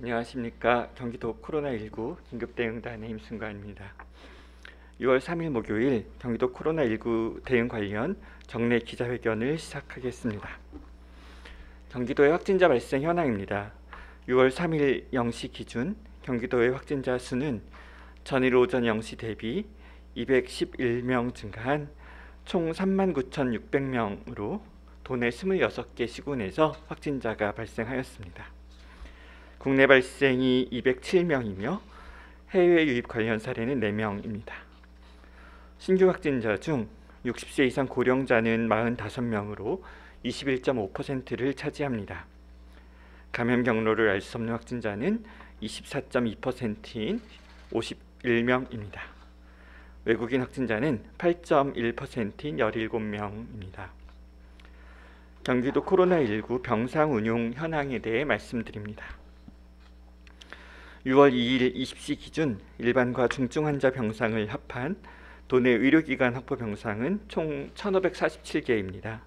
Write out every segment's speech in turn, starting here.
안녕하십니까 경기도 코로나19 긴급대응단의 임순관입니다. 6월 3일 목요일 경기도 코로나19 대응 관련 정례 기자회견을 시작하겠습니다. 경기도의 확진자 발생 현황입니다. 6월 3일 0시 기준 경기도의 확진자 수는 전일 오전 0시 대비 211명 증가한 총 39,600명으로 도내 26개 시군에서 확진자가 발생하였습니다. 국내 발생이 207명이며 해외 유입 관련 사례는 4명입니다. 신규 확진자 중 60세 이상 고령자는 45명으로 21.5%를 차지합니다. 감염 경로를 알 수 없는 확진자는 24.2%인 51명입니다. 외국인 확진자는 8.1%인 17명입니다. 경기도 코로나19 병상 운용 현황에 대해 말씀드립니다. 6월 2일 20시 기준 일반과 중증 환자 병상을 합한 도내 의료기관 확보 병상은 총 1,547개입니다.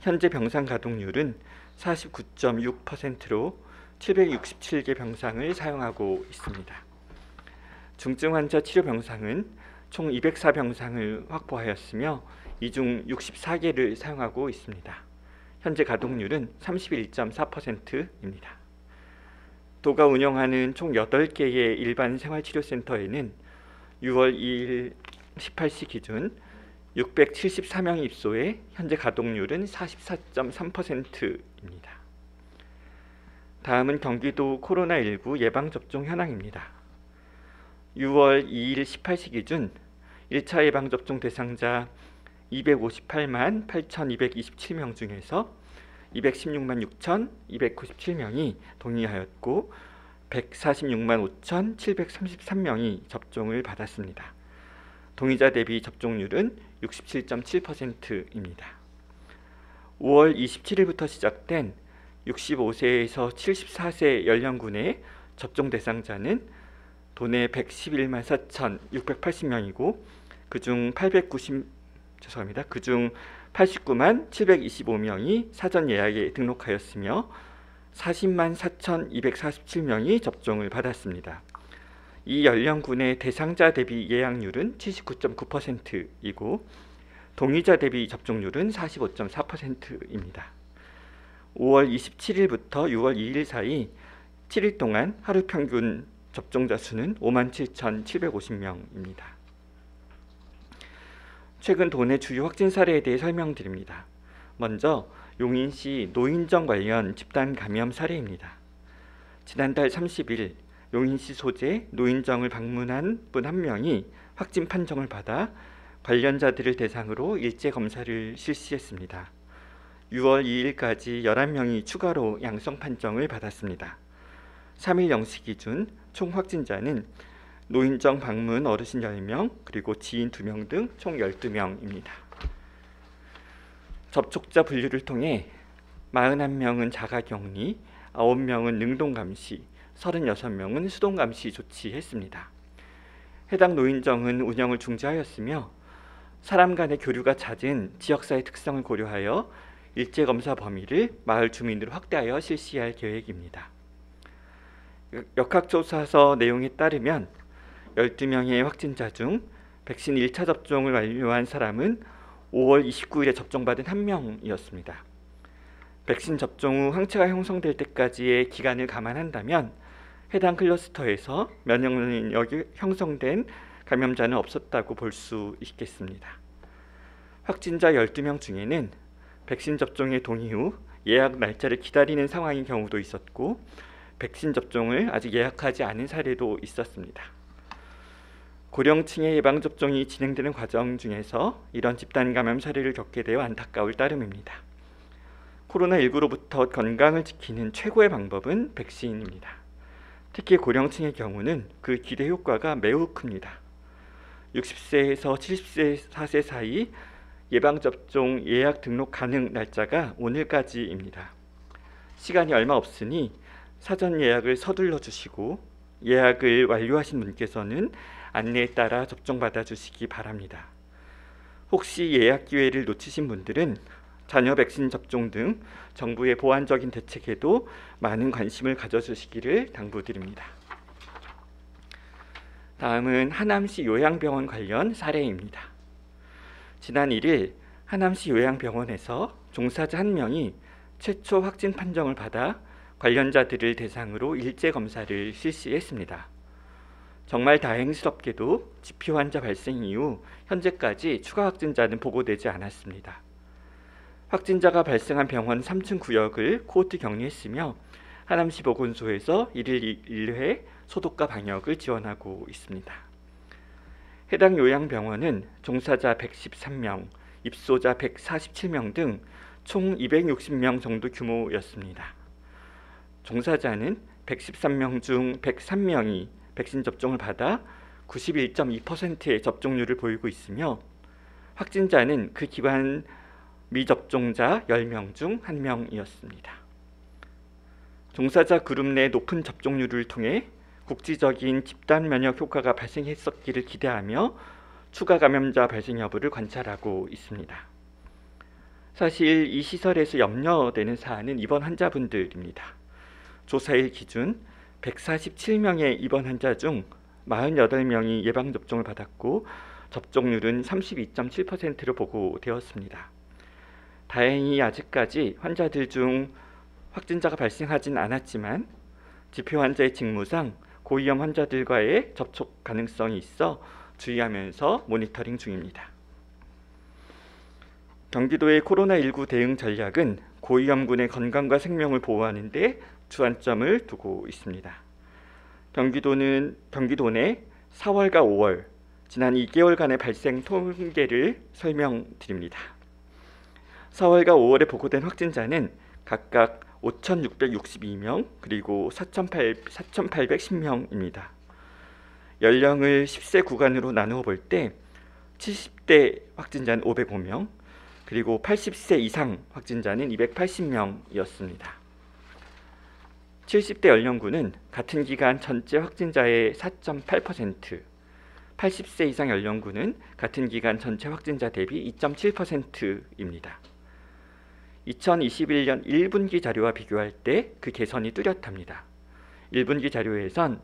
현재 병상 가동률은 49.6%로 767개 병상을 사용하고 있습니다. 중증 환자 치료 병상은 총 204병상을 확보하였으며 이 중 64개를 사용하고 있습니다. 현재 가동률은 31.4%입니다. 도가 운영하는 총 8개의 일반 생활치료센터에는 6월 2일 18시 기준 674명이 입소해 현재 가동률은 44.3%입니다. 다음은 경기도 코로나19 예방접종 현황입니다. 6월 2일 18시 기준 1차 예방접종 대상자 258만 8,227명 중에서 216만 6,297명이 동의하였고 146만 5,733명이 접종을 받았습니다. 동의자 대비 접종률은 67.7%입니다. 5월 27일부터 시작된 65세에서 74세 연령군의 접종 대상자는 도내 111만 4,680명이고 그중 890 죄송합니다. 그중 89만 725명이 사전 예약에 등록하였으며 40만 4,247명이 접종을 받았습니다. 이 연령군의 대상자 대비 예약률은 79.9%이고 동의자 대비 접종률은 45.4%입니다. 5월 27일부터 6월 2일 사이 7일 동안 하루 평균 접종자 수는 5만 7,750명입니다. 최근 도내 주요 확진 사례에 대해 설명드립니다. 먼저 용인시 노인정 관련 집단 감염 사례입니다. 지난달 30일 용인시 소재 노인정을 방문한 분 한 명이 확진 판정을 받아 관련자들을 대상으로 일제 검사를 실시했습니다. 6월 2일까지 11명이 추가로 양성 판정을 받았습니다. 3일 0시 기준 총 확진자는 노인정 방문 어르신 10명 그리고 지인 2명 등 총 12명입니다. 접촉자 분류를 통해 41명은 자가격리, 9명은 능동감시, 36명은 수동감시 조치했습니다. 해당 노인정은 운영을 중지하였으며 사람 간의 교류가 잦은 지역사회 특성을 고려하여 일제 검사 범위를 마을 주민으로 확대하여 실시할 계획입니다. 역학조사서 내용에 따르면 12명의 확진자 중 백신 1차 접종을 완료한 사람은 5월 29일에 접종받은 한 명이었습니다. 백신 접종 후 항체가 형성될 때까지의 기간을 감안한다면 해당 클러스터에서 면역력이 형성된 감염자는 없었다고 볼 수 있겠습니다. 확진자 12명 중에는 백신 접종의 동의 후 예약 날짜를 기다리는 상황인 경우도 있었고 백신 접종을 아직 예약하지 않은 사례도 있었습니다. 고령층의 예방 접종이 진행되는 과정 중에서 이런 집단 감염 사례를 겪게 되어 안타까울 따름입니다. 코로나19로부터 건강을 지키는 최고의 방법은 백신입니다. 특히 고령층의 경우는 그 기대 효과가 매우 큽니다. 60세에서 74세 사이 예방접종 예약 등록 가능 날짜가 오늘까지입니다. 시간이 얼마 없으니 사전 예약을 서둘러 주시고 예약을 완료하신 분께서는 안내에 따라 접종 받아 주시기 바랍니다. 혹시 예약 기회를 놓치신 분들은 자녀 백신 접종 등 정부의 보완적인 대책에도 많은 관심을 가져주시기를 당부드립니다. 다음은 하남시 요양병원 관련 사례입니다. 지난 1일 하남시 요양병원에서 종사자 한 명이 최초 확진 판정을 받아 관련자들을 대상으로 일제 검사를 실시했습니다. 정말 다행스럽게도 지표 환자 발생 이후 현재까지 추가 확진자는 보고되지 않았습니다. 확진자가 발생한 병원 3층 구역을 코호트 격리했으며 하남시 보건소에서 1일 1회 소독과 방역을 지원하고 있습니다. 해당 요양병원은 종사자 113명, 입소자 147명 등 총 260명 정도 규모였습니다. 종사자는 113명 중 103명이 백신 접종을 받아 91.2%의 접종률을 보이고 있으며 확진자는 그 기관 미접종자 10명 중 1명이었습니다. 종사자 그룹 내 높은 접종률을 통해 국지적인 집단 면역 효과가 발생했었기를 기대하며 추가 감염자 발생 여부를 관찰하고 있습니다. 사실 이 시설에서 염려되는 사안은 입원 환자분들입니다. 조사일 기준 147명의 입원 환자 중 48명이 예방 접종을 받았고 접종률은 32.7%로 보고되었습니다. 다행히 아직까지 환자들 중 확진자가 발생하진 않았지만 지표 환자의 직무상 고위험 환자들과의 접촉 가능성이 있어 주의하면서 모니터링 중입니다. 경기도의 코로나19 대응 전략은 고위험군의 건강과 생명을 보호하는 데 주안점을 두고 있습니다. 경기도는 경기도 내 4월과 5월 지난 2개월간의 발생 통계를 설명드립니다. 4월과 5월에 보고된 확진자는 각각 5,662명 그리고 4,810명입니다. 연령을 10세 구간으로 나누어 볼 때 70대 확진자는 505명 그리고 80세 이상 확진자는 280명이었습니다. 70대 연령군은 같은 기간 전체 확진자의 4.8%, 80세 이상 연령군은 같은 기간 전체 확진자 대비 2.7%입니다. 2021년 1분기 자료와 비교할 때 그 개선이 뚜렷합니다. 1분기 자료에선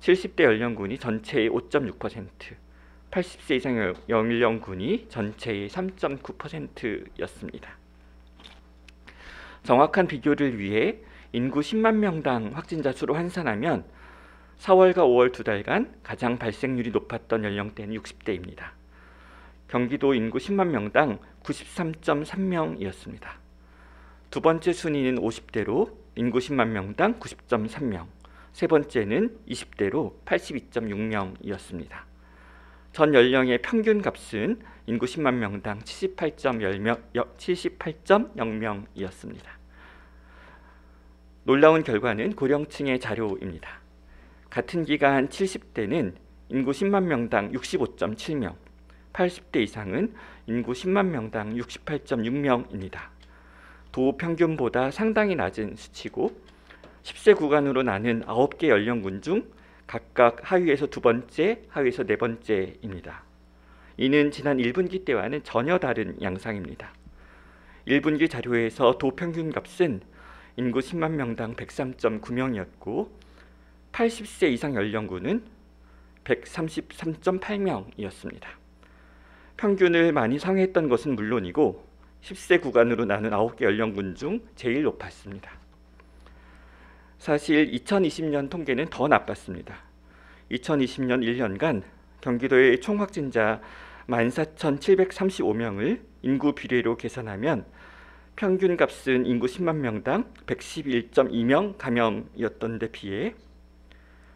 70대 연령군이 전체의 5.6%, 80세 이상 연령군이 전체의 3.9%였습니다. 정확한 비교를 위해 인구 10만 명당 확진자 수로 환산하면 4월과 5월 두 달간 가장 발생률이 높았던 연령대는 60대입니다. 경기도 인구 10만 명당 93.3명이었습니다. 두 번째 순위는 50대로 인구 10만 명당 90.3명, 세 번째는 20대로 82.6명이었습니다. 전 연령의 평균 값은 인구 10만 명당 78.0명이었습니다. 놀라운 결과는 고령층의 자료입니다. 같은 기간 70대는 인구 10만 명당 65.7명, 80대 이상은 인구 10만 명당 68.6명입니다. 도 평균보다 상당히 낮은 수치고 10세 구간으로 나눈 9개 연령군 중 각각 하위에서 두 번째, 하위에서 네 번째입니다. 이는 지난 1분기 때와는 전혀 다른 양상입니다. 1분기 자료에서 도 평균 값은 인구 10만 명당 103.9명이었고 80세 이상 연령군은 133.8명이었습니다. 평균을 많이 상회했던 것은 물론이고 10세 구간으로 나눈 9개 연령군 중 제일 높았습니다. 사실 2020년 통계는 더 나빴습니다. 2020년 1년간 경기도의 총 확진자 14,735명을 인구 비례로 계산하면 평균 값은 인구 10만 명당 111.2명 감염이었던 데 비해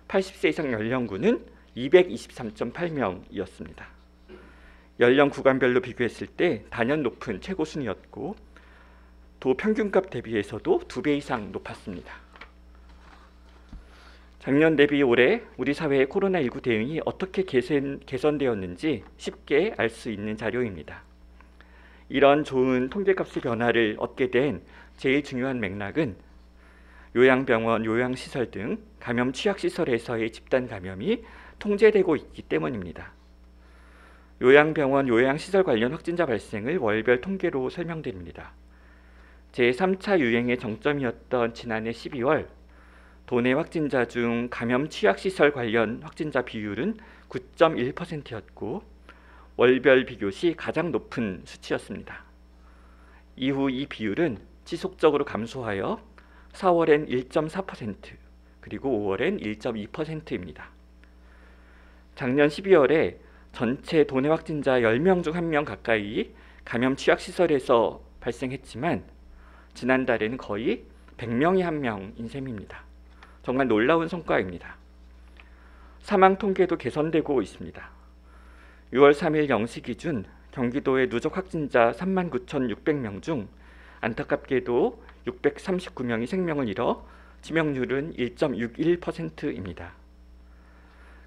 80세 이상 연령군은 223.8명이었습니다. 연령 구간별로 비교했을 때 단연 높은 최고 순이었고 도 평균값 대비해서도 두 배 이상 높았습니다. 작년 대비 올해 우리 사회의 코로나19 대응이 어떻게 개선, 개선되었는지 쉽게 알 수 있는 자료입니다. 이런 좋은 통계값의 변화를 얻게 된 제일 중요한 맥락은 요양병원, 요양시설 등 감염 취약시설에서의 집단 감염이 통제되고 있기 때문입니다. 요양병원, 요양시설 관련 확진자 발생을 월별 통계로 설명드립니다. 제3차 유행의 정점이었던 지난해 12월 도내 확진자 중 감염 취약시설 관련 확진자 비율은 9.1%였고 월별 비교 시 가장 높은 수치였습니다. 이후 이 비율은 지속적으로 감소하여 4월엔 1.4% 그리고 5월엔 1.2%입니다. 작년 12월에 전체 도내 확진자 10명 중 1명 가까이 감염 취약 시설에서 발생했지만 지난달에는 거의 100명이 1명인 셈입니다. 정말 놀라운 성과입니다. 사망 통계도 개선되고 있습니다. 6월 3일 0시 기준 경기도의 누적 확진자 39,600명 중 안타깝게도 639명이 생명을 잃어 치명률은 1.61%입니다.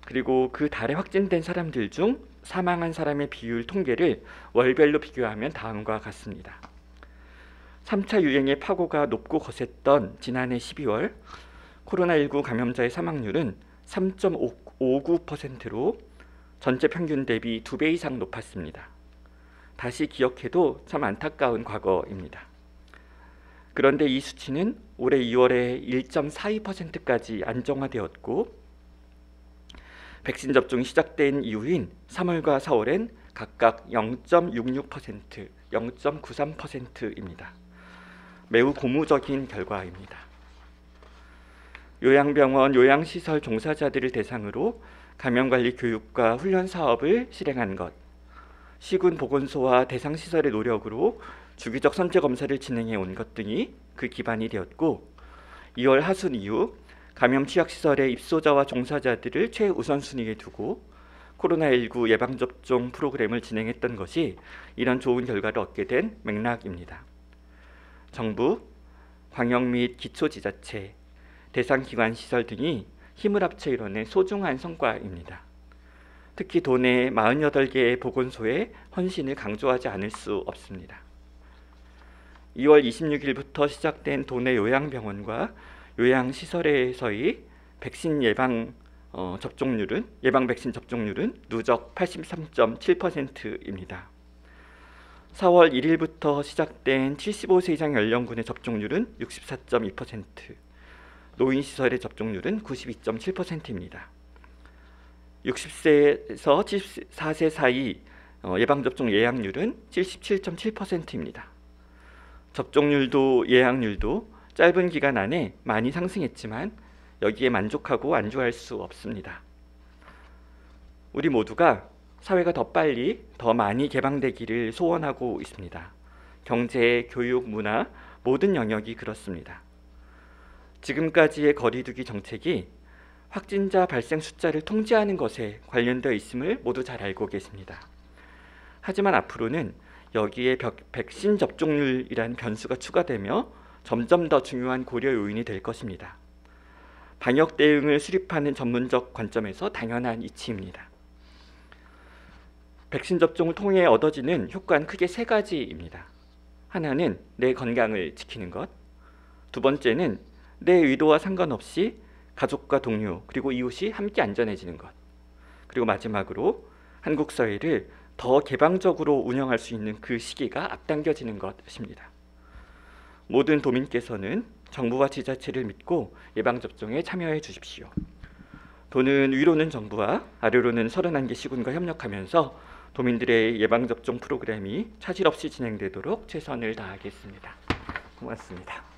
그리고 그 달에 확진된 사람들 중 사망한 사람의 비율 통계를 월별로 비교하면 다음과 같습니다. 3차 유행의 파고가 높고 거셌던 지난해 12월 코로나19 감염자의 사망률은 3.59%로 전체 평균 대비 2배 이상 높았습니다. 다시 기억해도 참 안타까운 과거입니다. 그런데 이 수치는 올해 2월에 1.42%까지 안정화되었고 백신 접종이 시작된 이후인 3월과 4월엔 각각 0.66%, 0.93%입니다. 매우 고무적인 결과입니다. 요양병원, 요양시설 종사자들을 대상으로 감염관리 교육과 훈련 사업을 실행한 것, 시군 보건소와 대상 시설의 노력으로 주기적 선제 검사를 진행해 온 것 등이 그 기반이 되었고 2월 하순 이후 감염 취약 시설의 입소자와 종사자들을 최우선 순위에 두고 코로나19 예방 접종 프로그램을 진행했던 것이 이런 좋은 결과를 얻게 된 맥락입니다. 정부, 광역 및 기초 지자체, 대상 기관 시설 등이 힘을 합쳐 이뤄낸 소중한 성과입니다. 특히 도내 48개의 보건소의 헌신을 강조하지 않을 수 없습니다. 2월 26일부터 시작된 도내 요양병원과 요양시설에서의 백신 예방 어, 접종률은 예방 백신 접종률은 누적 83.7%입니다. 4월 1일부터 시작된 75세 이상 연령군의 접종률은 64.2%, 노인 시설의 접종률은 92.7%입니다. 60세에서 74세 사이 어, 예방접종 예약률은 77.7%입니다. 접종률도 예약률도 짧은 기간 안에 많이 상승했지만 여기에 만족하고 안주할 수 없습니다. 우리 모두가 사회가 더 빨리 더 많이 개방되기를 소원하고 있습니다. 경제, 교육, 문화 모든 영역이 그렇습니다. 지금까지의 거리두기 정책이 확진자 발생 숫자를 통제하는 것에 관련되어 있음을 모두 잘 알고 계십니다. 하지만 앞으로는 여기에 백신 접종률이라는 변수가 추가되며 점점 더 중요한 고려 요인이 될 것입니다. 방역 대응을 수립하는 전문적 관점에서 당연한 이치입니다. 백신 접종을 통해 얻어지는 효과는 크게 세 가지입니다. 하나는 내 건강을 지키는 것, 두 번째는 내 의도와 상관없이 가족과 동료 그리고 이웃이 함께 안전해지는 것, 그리고 마지막으로 한국 사회를 더 개방적으로 운영할 수 있는 그 시기가 앞당겨지는 것입니다. 모든 도민께서는 정부와 지자체를 믿고 예방접종에 참여해 주십시오. 도는 위로는 정부와 아래로는 31개 시군과 협력하면서 도민들의 예방접종 프로그램이 차질 없이 진행되도록 최선을 다하겠습니다. 고맙습니다.